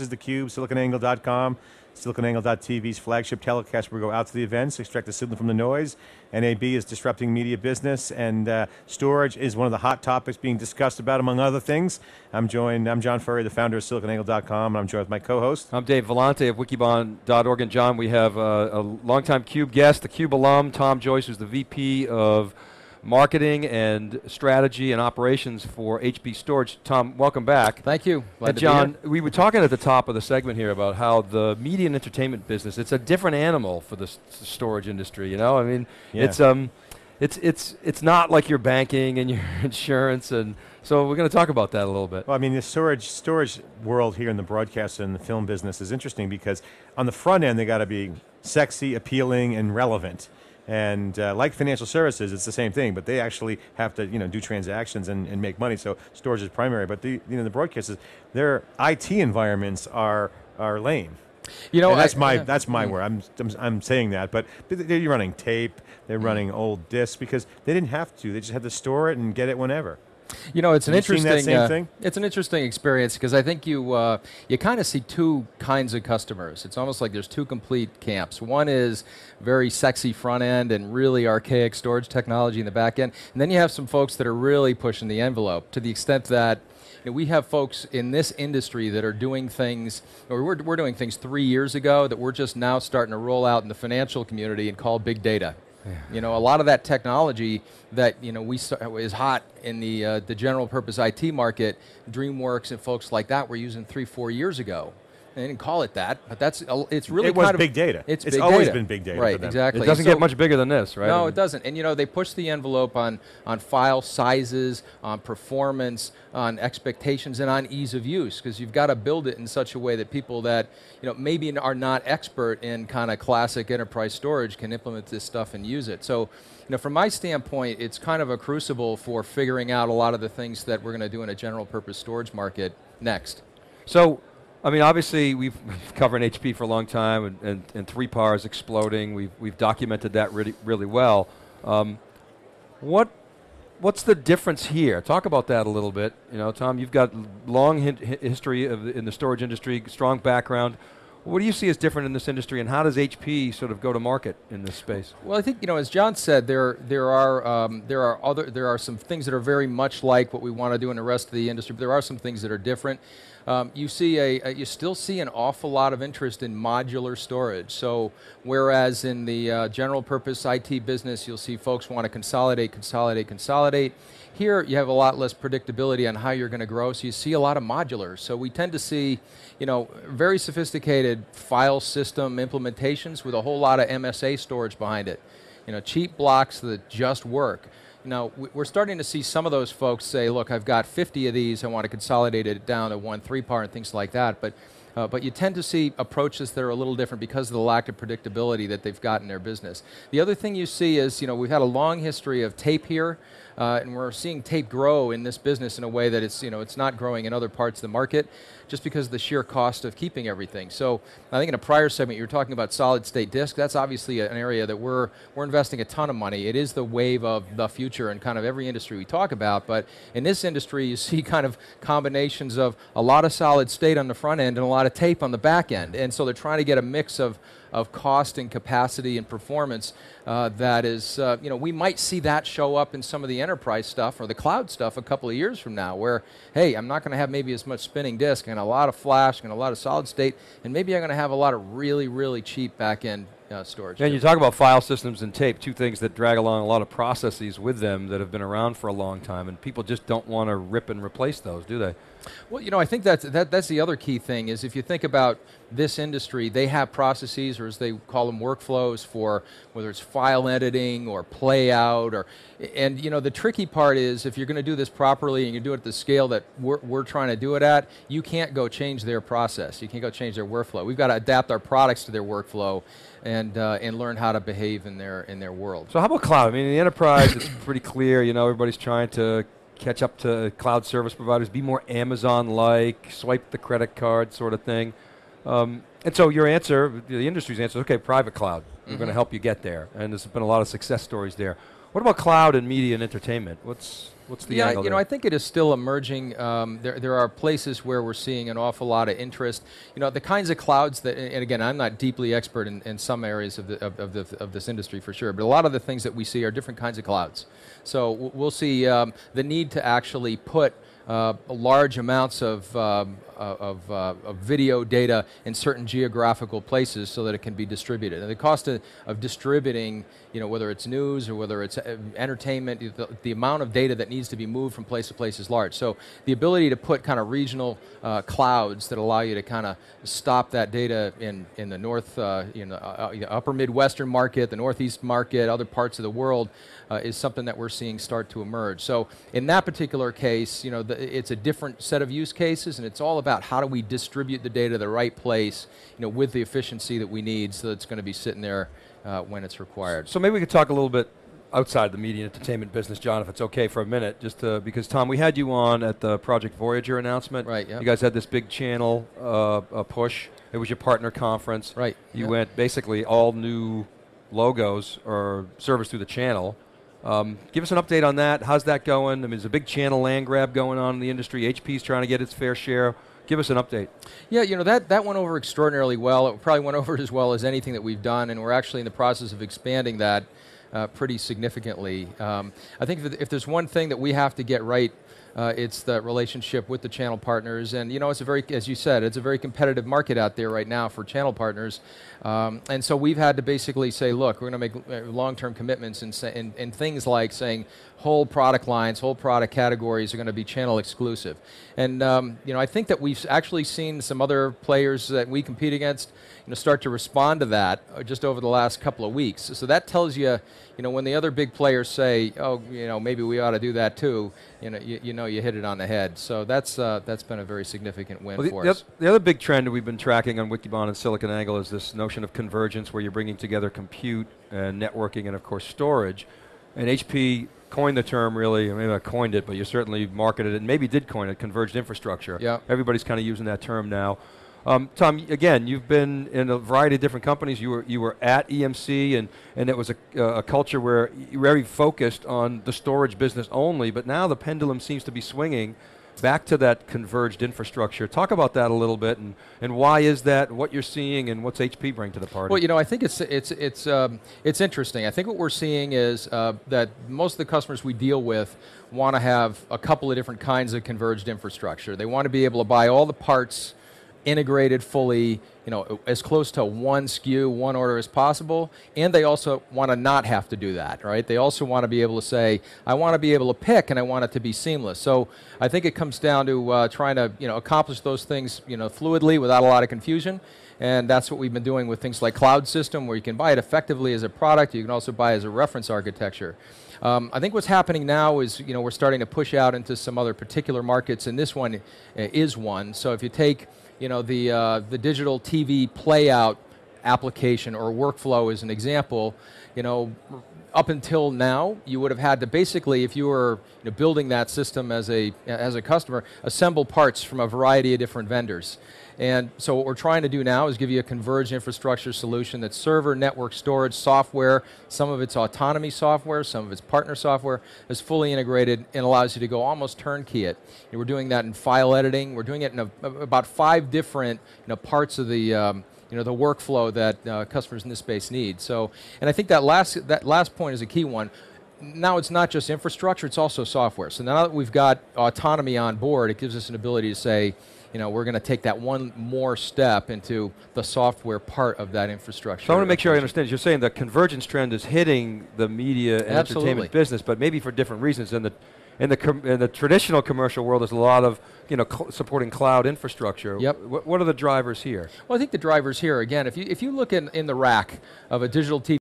This is theCUBE, siliconangle.com, siliconangle.tv's flagship telecast where we go out to the events, extract the signal from the noise. NAB is disrupting media business and uh, storage is one of the hot topics being discussed about among other things. I'm joined, I'm John Furrier, the founder of siliconangle.com and I'm joined with my co-host. I'm Dave Vellante of wikibon.org and John, we have uh, a longtime CUBE guest, the CUBE alum, Tom Joyce, who's the VP of marketing and strategy and operations for HP Storage. Tom, welcome back. Thank you. Glad John, we were talking at the top of the segment here about how the media and entertainment business, it's a different animal for the storage industry, you know? I mean, yeah. it's, um, it's, it's, it's not like your banking and your insurance and so we're going to talk about that a little bit. Well, I mean, the storage storage world here in the broadcast and the film business is interesting because on the front end they got to be sexy, appealing, and relevant. And uh, like financial services, it's the same thing, but they actually have to you know, do transactions and, and make money, so storage is primary. But the, you know, the broadcasters, their IT environments are, are lame. You know, and that's I, my that's my mm. word. I'm, I'm, I'm saying that, but they're running tape, they're mm. running old discs because they didn't have to. They just had to store it and get it whenever. You know, it's an interesting. Uh, it's an interesting experience because I think you uh, you kind of see two kinds of customers. It's almost like there's two complete camps. One is very sexy front end and really archaic storage technology in the back end, and then you have some folks that are really pushing the envelope to the extent that. You know, we have folks in this industry that are doing things, or we're, we're doing things three years ago that we're just now starting to roll out in the financial community and call big data. Yeah. You know, a lot of that technology that you know we is hot in the uh, the general purpose IT market, DreamWorks and folks like that were using three four years ago. They didn't call it that, but that's uh, it's really it was big data. It's, it's big always data. been big data. Right, exactly. It doesn't so get much bigger than this, right? No, it doesn't. And you know, they push the envelope on on file sizes, on performance, on expectations, and on ease of use because you've got to build it in such a way that people that you know maybe are not expert in kind of classic enterprise storage can implement this stuff and use it. So. You know, from my standpoint, it's kind of a crucible for figuring out a lot of the things that we're going to do in a general purpose storage market next. So I mean, obviously, we've covered HP for a long time, and, and, and 3PAR is exploding. We've, we've documented that really, really well. Um, what, what's the difference here? Talk about that a little bit. You know, Tom, you've got long history of in the storage industry, strong background. What do you see as different in this industry, and how does HP sort of go to market in this space? Well, I think you know, as John said, there there are um, there are other there are some things that are very much like what we want to do in the rest of the industry, but there are some things that are different. Um, you see a, a, you still see an awful lot of interest in modular storage. So whereas in the uh, general purpose IT business, you'll see folks want to consolidate, consolidate, consolidate. Here you have a lot less predictability on how you're going to grow, so you see a lot of modulars. So we tend to see, you know, very sophisticated file system implementations with a whole lot of MSA storage behind it. You know, cheap blocks that just work. Now, we're starting to see some of those folks say, look, I've got 50 of these, I want to consolidate it down to one 3PAR and things like that. But, uh, but you tend to see approaches that are a little different because of the lack of predictability that they've got in their business. The other thing you see is, you know, we've had a long history of tape here. Uh, and we're seeing tape grow in this business in a way that it's, you know, it's not growing in other parts of the market just because of the sheer cost of keeping everything. So I think in a prior segment you were talking about solid state disk. That's obviously an area that we're, we're investing a ton of money. It is the wave of the future in kind of every industry we talk about, but in this industry you see kind of combinations of a lot of solid state on the front end and a lot of tape on the back end. And so they're trying to get a mix of of cost and capacity and performance uh, that is, uh, you know, we might see that show up in some of the enterprise stuff or the cloud stuff a couple of years from now where, hey, I'm not going to have maybe as much spinning disk and a lot of flash and a lot of solid state, and maybe I'm going to have a lot of really, really cheap back end uh, storage. And you talk about file systems and tape, two things that drag along a lot of processes with them that have been around for a long time, and people just don't want to rip and replace those, do they? Well, you know, I think that's, that, that's the other key thing is if you think about this industry, they have processes, or as they call them, workflows for whether it's file editing or play out, or, and you know, the tricky part is if you're going to do this properly and you do it at the scale that we're, we're trying to do it at, you can't go change their process. You can't go change their workflow. We've got to adapt our products to their workflow and uh, and learn how to behave in their in their world. So how about cloud? I mean, in the enterprise, it's pretty clear. You know, everybody's trying to catch up to cloud service providers, be more Amazon-like, swipe the credit card sort of thing. Um, and so your answer, the industry's answer, is okay, private cloud. We're mm -hmm. going to help you get there, and there's been a lot of success stories there. What about cloud and media and entertainment? What's what's the yeah, angle you know. I think it is still emerging. Um, there, there are places where we're seeing an awful lot of interest. You know, the kinds of clouds that, and again, I'm not deeply expert in, in some areas of, the, of, of, the, of this industry for sure, but a lot of the things that we see are different kinds of clouds. So we'll see um, the need to actually put uh, large amounts of, um, uh, of, uh, of video data in certain geographical places so that it can be distributed. And the cost of, of distributing, you know, whether it's news or whether it's uh, entertainment, the, the amount of data that needs to be moved from place to place is large. So the ability to put kind of regional uh, clouds that allow you to kind of stop that data in, in the north, uh, uh, upper Midwestern market, the Northeast market, other parts of the world, is something that we're seeing start to emerge. So in that particular case, you know, the, it's a different set of use cases, and it's all about how do we distribute the data to the right place, you know, with the efficiency that we need, so that it's going to be sitting there uh, when it's required. So maybe we could talk a little bit outside the media and entertainment business, John, if it's okay for a minute, just to, because Tom, we had you on at the Project Voyager announcement. Right, yeah. You guys had this big channel uh, push. It was your partner conference. Right, You yeah. went basically all new logos or service through the channel. Um, give us an update on that. How's that going? I mean, there's a big channel land grab going on in the industry. HP's trying to get its fair share. Give us an update. Yeah, you know that that went over extraordinarily well. It probably went over as well as anything that we've done, and we're actually in the process of expanding that uh, pretty significantly. Um, I think if, if there's one thing that we have to get right, uh, it's the relationship with the channel partners, and you know it's a very, as you said, it's a very competitive market out there right now for channel partners, um, and so we've had to basically say, look, we're going to make uh, long-term commitments in, sa- in, in things like saying whole product lines, whole product categories are going to be channel exclusive. And um, you know, I think that we've actually seen some other players that we compete against, you know, start to respond to that uh, just over the last couple of weeks. So that tells you, you know, when the other big players say, oh, you know, maybe we ought to do that too, you know, you, you know, you hit it on the head. So that's uh, that's been a very significant win Well, the, for the, us. the other big trend that we've been tracking on Wikibon and SiliconANGLE is this notion of convergence where you're bringing together compute and networking and, of course, storage. And HP coined the term really, maybe not coined it, but you certainly marketed it and maybe did coin it, converged infrastructure. Yeah. Everybody's kind of using that term now. Um, Tom, again, you've been in a variety of different companies. You were you were at EMC, and, and it was a, uh, a culture where you were very focused on the storage business only. But now the pendulum seems to be swinging back to that converged infrastructure. Talk about that a little bit, and, and why is that? What you're seeing, and what's HP bring to the party? Well, you know, I think it's it's it's um, it's interesting. I think what we're seeing is uh, that most of the customers we deal with want to have a couple of different kinds of converged infrastructure. They want to be able to buy all the parts integrated fully, you know, as close to one SKU, one order as possible, and they also want to not have to do that, right? They also want to be able to say, I want to be able to pick and I want it to be seamless. So I think it comes down to uh, trying to, you know, accomplish those things, you know, fluidly without a lot of confusion. And that's what we've been doing with things like Cloud System, where you can buy it effectively as a product. You can also buy as a reference architecture. Um, I think what's happening now is, you know, we're starting to push out into some other particular markets, and this one uh, is one. So if you take, you know, the uh, the digital TV playout application or workflow as an example, you know, up until now, you would have had to basically, if you were you know, building that system as a as a customer, assemble parts from a variety of different vendors. And so what we're trying to do now is give you a converged infrastructure solution that's server, network, storage, software, some of it's autonomy software, some of it's partner software, is fully integrated and allows you to go almost turnkey it. And we're doing that in file editing. We're doing it in a, about five different you know, parts of the um, you know the workflow that uh, customers in this space need. So, and I think that last that last point is a key one. Now it's not just infrastructure; it's also software. So now that we've got autonomy on board, it gives us an ability to say, you know, we're going to take that one more step into the software part of that infrastructure. So I want to make sure I understand. You're saying the convergence trend is hitting the media and Absolutely. entertainment business, but maybe for different reasons. In the in the in the traditional commercial world, there's a lot of you know cl- supporting cloud infrastructure. Yep. Wh- what are the drivers here? Well, I think the drivers here again. If you if you look in in the rack of a digital TV.